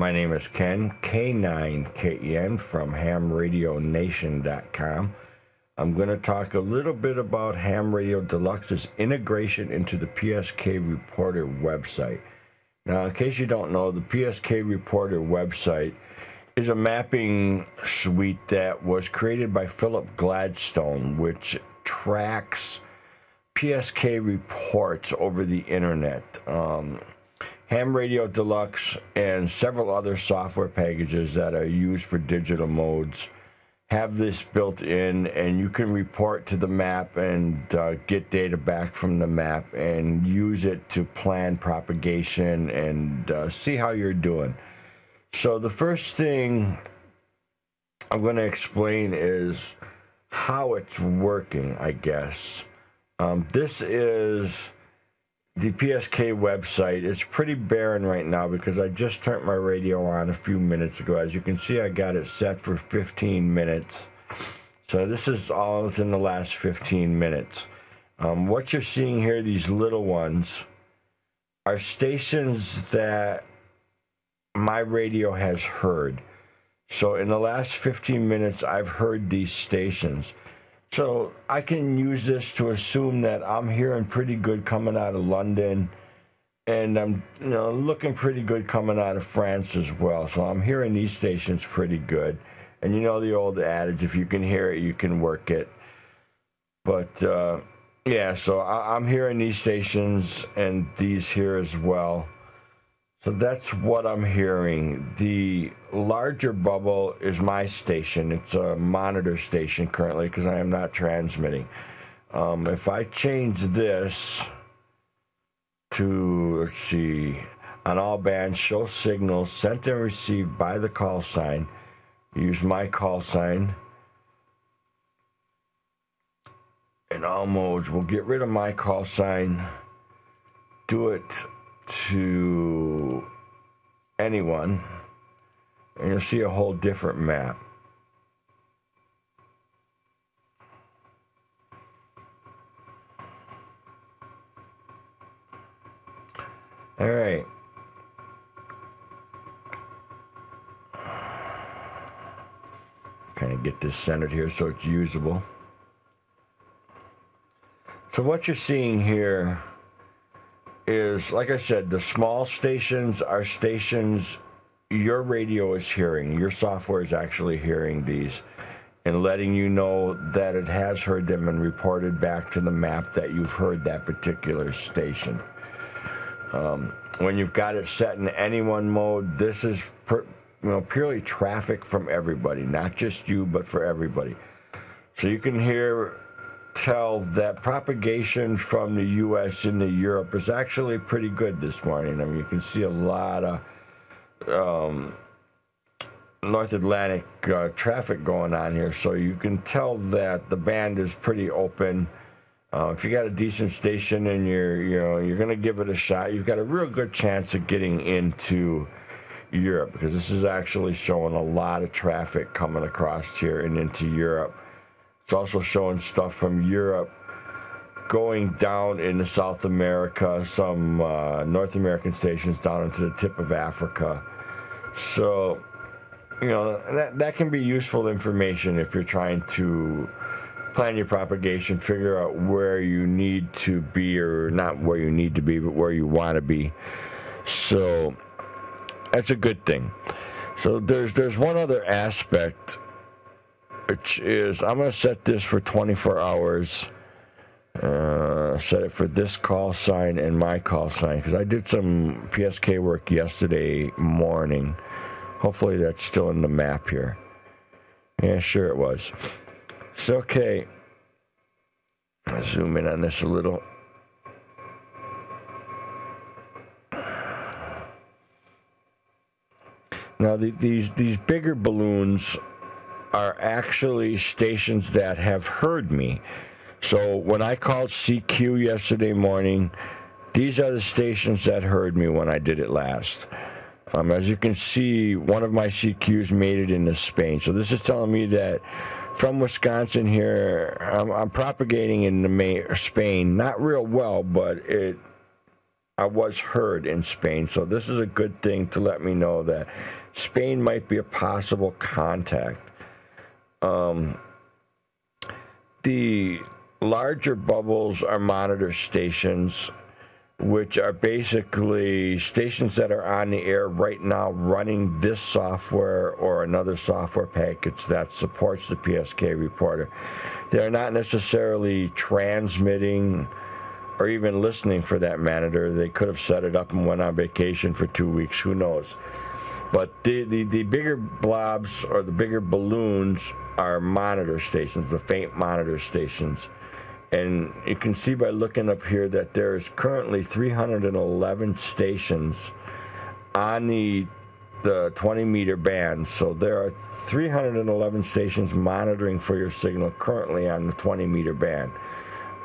My name is Ken, K9KEN from hamradionation.com. I'm going to talk a little bit about Ham Radio Deluxe's integration into the PSK Reporter website. Now, in case you don't know, the PSK Reporter website is a mapping suite that was created by Philip Gladstone, which tracks PSK reports over the internet. Um, Ham Radio Deluxe and several other software packages that are used for digital modes have this built in, and you can report to the map and uh, get data back from the map and use it to plan propagation and uh, see how you're doing. So, the first thing I'm going to explain is how it's working, I guess. Um, this is the PSK website. It's pretty barren right now because I just turned my radio on a few minutes ago. As you can see, I got it set for 15 minutes. So this is all within the last 15 minutes. Um, what you're seeing here, these little ones, are stations that my radio has heard. So in the last 15 minutes, I've heard these stations. So I can use this to assume that I'm hearing pretty good coming out of London, and I'm you know looking pretty good coming out of France as well. So I'm hearing these stations pretty good, and you know the old adage: if you can hear it, you can work it. But uh, yeah, so I, I'm hearing these stations and these here as well. So that's what I'm hearing. The larger bubble is my station. It's a monitor station currently because I am not transmitting. Um, if I change this to, let's see, on all bands, show signals sent and received by the call sign, use my call sign. In all modes, we'll get rid of my call sign, do it to anyone, and you'll see a whole different map. All right. Kind of get this centered here so it's usable. So what you're seeing here is, like I said, the small stations are stations your radio is hearing. Your software is actually hearing these and letting you know that it has heard them and reported back to the map that you've heard that particular station. Um, when you've got it set in anyone mode, this is per, you know purely traffic from everybody, not just you, but for everybody. So you can hear tell that propagation from the U.S. into Europe is actually pretty good this morning. I mean, you can see a lot of um, North Atlantic uh, traffic going on here, so you can tell that the band is pretty open. Uh, if you got a decent station and you're, you know, you're going to give it a shot, you've got a real good chance of getting into Europe because this is actually showing a lot of traffic coming across here and into Europe. It's also showing stuff from Europe going down into South America, some uh, North American stations down into the tip of Africa. So, you know, that, that can be useful information if you're trying to plan your propagation, figure out where you need to be, or not where you need to be, but where you want to be. So, that's a good thing. So there's there's one other aspect which is I'm going to set this for 24 hours. Uh, set it for this call sign and my call sign because I did some PSK work yesterday morning. Hopefully that's still in the map here. Yeah, sure it was. So okay. I'll zoom in on this a little. Now the, these these bigger balloons are actually stations that have heard me. So when I called CQ yesterday morning, these are the stations that heard me when I did it last. Um, as you can see, one of my CQs made it into Spain. So this is telling me that from Wisconsin here, I'm, I'm propagating in the Spain, not real well, but it I was heard in Spain. So this is a good thing to let me know that Spain might be a possible contact. Um, the larger bubbles are monitor stations, which are basically stations that are on the air right now running this software or another software package that supports the PSK reporter. They're not necessarily transmitting or even listening for that matter. They could have set it up and went on vacation for two weeks. Who knows? But the, the, the bigger blobs or the bigger balloons are monitor stations, the faint monitor stations. And you can see by looking up here that there's currently 311 stations on the the 20 meter band. So there are 311 stations monitoring for your signal currently on the 20 meter band.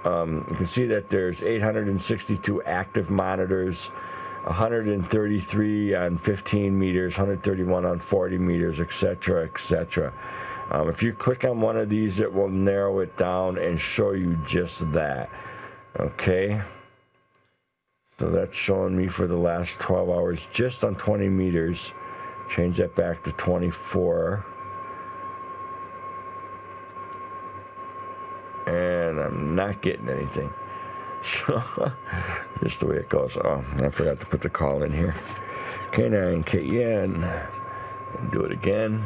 Um, you can see that there's 862 active monitors, 133 on 15 meters, 131 on 40 meters, etc., etc. Um, if you click on one of these, it will narrow it down and show you just that. Okay. So that's showing me for the last 12 hours just on 20 meters. Change that back to 24. and I'm not getting anything. So, just the way it goes. Oh, I forgot to put the call in here. K9, KN. Do it again.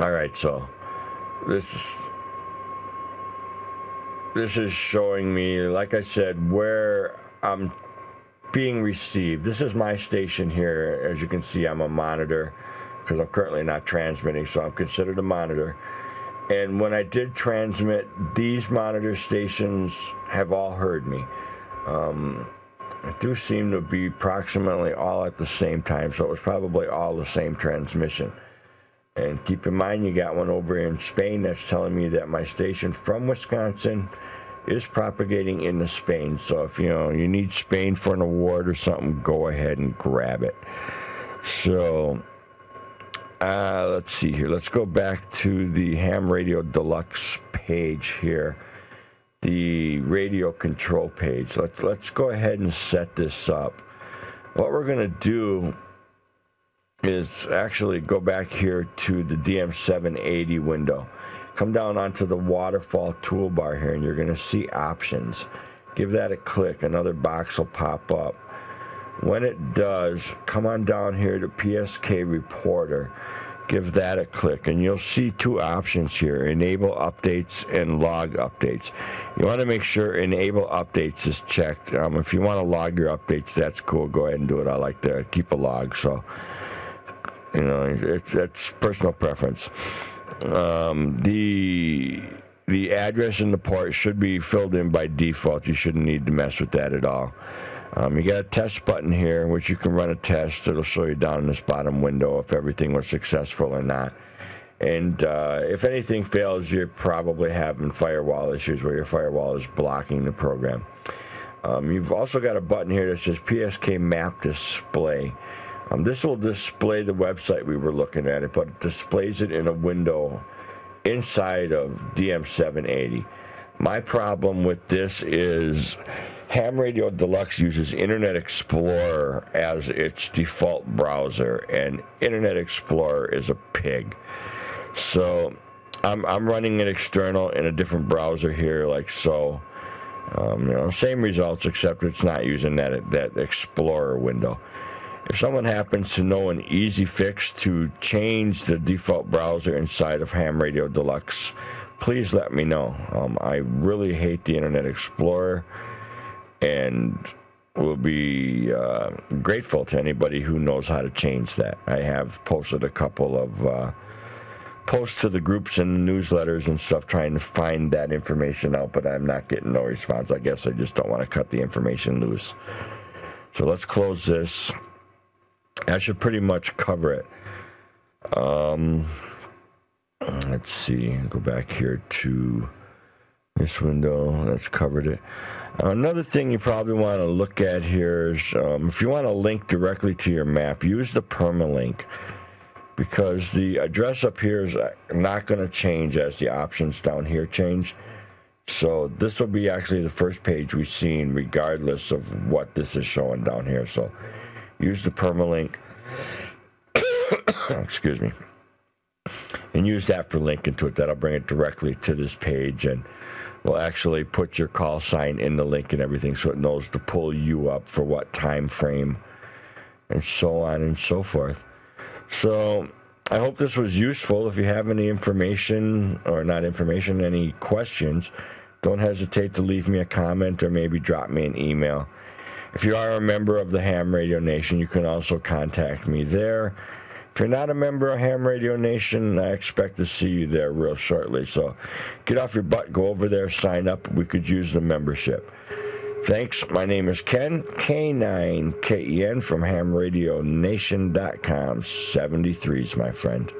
All right, so this is this is showing me, like I said, where I'm being received. This is my station here. As you can see, I'm a monitor because I'm currently not transmitting, so I'm considered a monitor. And when I did transmit, these monitor stations have all heard me. Um, it do seem to be approximately all at the same time, so it was probably all the same transmission. And keep in mind, you got one over in Spain that's telling me that my station from Wisconsin is propagating into Spain. So if you know you need Spain for an award or something, go ahead and grab it. So uh, let's see here. Let's go back to the Ham Radio Deluxe page here, the radio control page. Let's let's go ahead and set this up. What we're gonna do is actually go back here to the DM780 window. Come down onto the waterfall toolbar here, and you're gonna see options. Give that a click. Another box will pop up. When it does, come on down here to PSK Reporter. Give that a click, and you'll see two options here enable updates and log updates. You want to make sure enable updates is checked. Um, if you want to log your updates, that's cool. Go ahead and do it. I like to keep a log, so you know it's that's personal preference. Um, the the address and the port should be filled in by default. You shouldn't need to mess with that at all. Um, you got a test button here, which you can run a test. It'll show you down in this bottom window if everything was successful or not. And uh, if anything fails, you're probably having firewall issues where your firewall is blocking the program. Um, you've also got a button here that says PSK Map Display. Um, this will display the website we were looking at, it, but it displays it in a window inside of DM780. My problem with this is Ham Radio Deluxe uses Internet Explorer as its default browser, and Internet Explorer is a pig. So I'm, I'm running an external in a different browser here, like so. Um, you know, same results, except it's not using that that Explorer window. If someone happens to know an easy fix to change the default browser inside of Ham Radio Deluxe, please let me know. Um, I really hate the Internet Explorer and will be uh, grateful to anybody who knows how to change that. I have posted a couple of uh, posts to the groups and newsletters and stuff trying to find that information out, but I'm not getting no response. I guess I just don't want to cut the information loose. So let's close this. I should pretty much cover it. Um, let's see. Go back here to this window. That's covered it. Another thing you probably want to look at here is um, if you want to link directly to your map, use the permalink because the address up here is not going to change as the options down here change. So this will be actually the first page we've seen, regardless of what this is showing down here. So use the permalink. Excuse me. And use that for linking to it. That'll bring it directly to this page and will actually put your call sign in the link and everything so it knows to pull you up for what time frame and so on and so forth. So I hope this was useful. If you have any information or not information, any questions, don't hesitate to leave me a comment or maybe drop me an email. If you are a member of the Ham Radio Nation, you can also contact me there. If you're not a member of Ham Radio Nation, I expect to see you there real shortly. So get off your butt, go over there, sign up. We could use the membership. Thanks. My name is Ken, K9KEN from hamradionation.com. 73s, my friend.